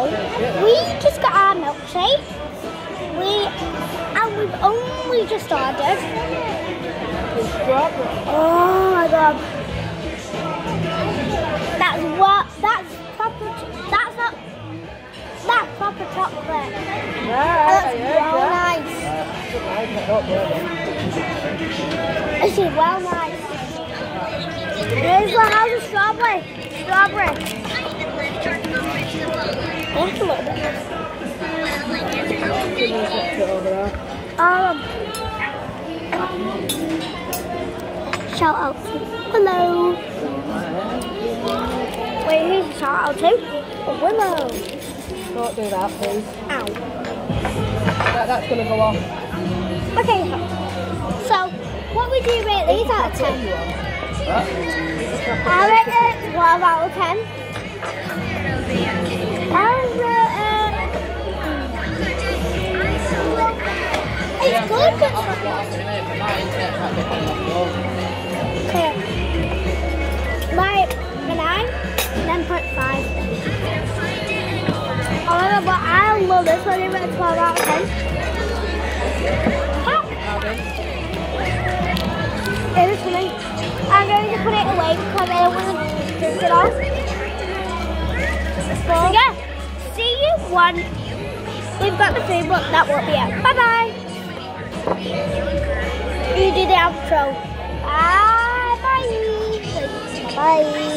We just got our milkshake. We, and we've only just ordered. Oh my god. That's what, that's proper, that's not, that's proper chocolate. Yeah, That's well nice. This is well nice. Here's the house of strawberry. Strawberry. That's a little bit. Um, shout out to Willow. Wait, who's the shout out to? Willow. Don't do that, please. Ow. That, that's going to go off. Okay, so what would you rate these out of 10? I rate it 12 out of 10. Okay. My, the 9, 9.5. However, but I love this one, I rate 12 out of 10. Ah. It is funny. I'm going to put it away because I don't want to drink it off. So yeah, see you one. We've got the food, but that won't be it. Bye bye. You do the outro. Ah, bye bye. Bye.